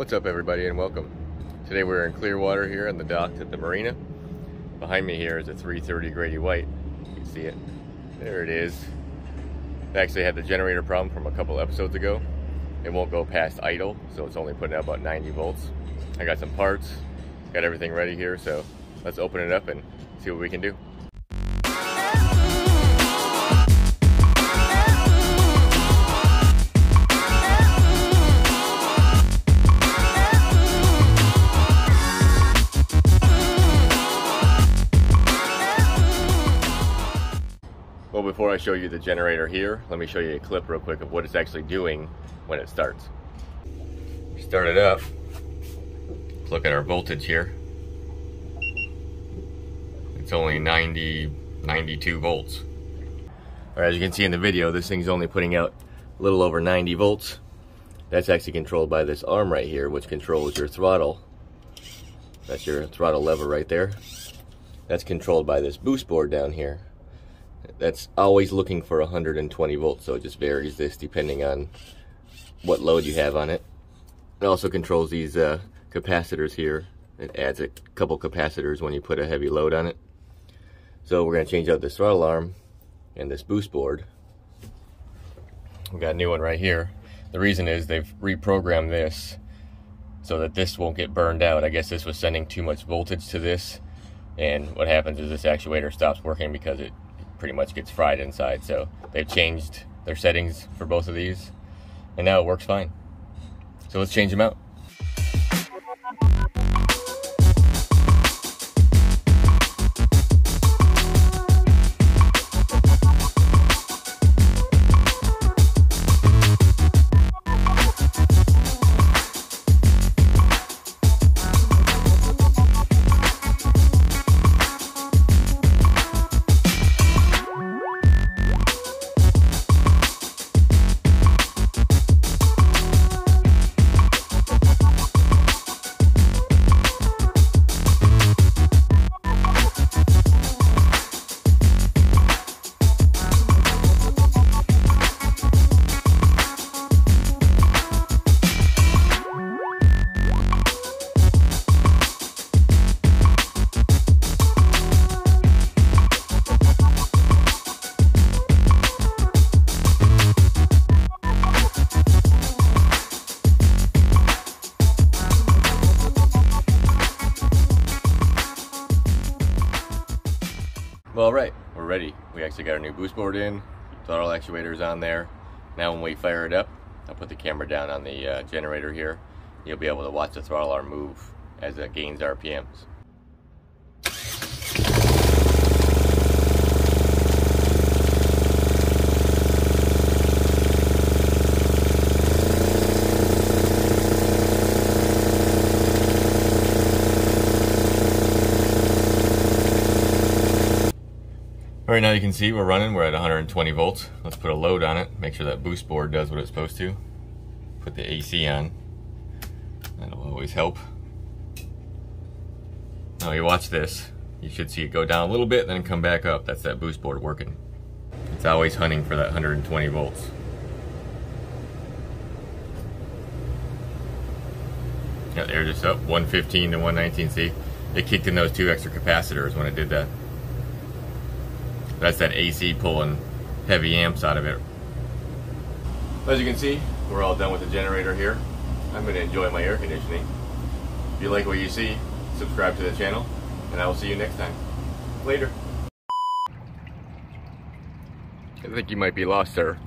What's up everybody and welcome. Today we're in Clearwater here on the dock at the marina. Behind me here is a 330 Grady White. You can see it. There it is. I actually had the generator problem from a couple episodes ago. It won't go past idle, so it's only putting out about 90 volts. I got some parts, got everything ready here, so let's open it up and see what we can do. Before I show you the generator here, let me show you a clip real quick of what it's actually doing when it starts. Start it up. Let's look at our voltage here. It's only 90, 92 volts. Right, as you can see in the video, this thing's only putting out a little over 90 volts. That's actually controlled by this arm right here, which controls your throttle. That's your throttle lever right there. That's controlled by this boost board down here that's always looking for 120 volts so it just varies this depending on what load you have on it. It also controls these uh, capacitors here. It adds a couple capacitors when you put a heavy load on it. So we're going to change out this throttle arm and this boost board. We've got a new one right here. The reason is they've reprogrammed this so that this won't get burned out. I guess this was sending too much voltage to this and what happens is this actuator stops working because it pretty much gets fried inside. So they've changed their settings for both of these and now it works fine. So let's change them out. Well, all right, we're ready. We actually got our new boost board in, throttle actuators on there. Now when we fire it up, I'll put the camera down on the uh, generator here. You'll be able to watch the throttle arm move as it gains RPMs. Right now you can see we're running, we're at 120 volts. Let's put a load on it, make sure that boost board does what it's supposed to. Put the AC on, that'll always help. Now you watch this, you should see it go down a little bit, then come back up. That's that boost board working. It's always hunting for that 120 volts. Yeah, they're just up 115 to 119. See, it kicked in those two extra capacitors when it did that. That's that AC pulling heavy amps out of it. As you can see, we're all done with the generator here. I'm going to enjoy my air conditioning. If you like what you see, subscribe to the channel, and I will see you next time. Later. I think you might be lost there.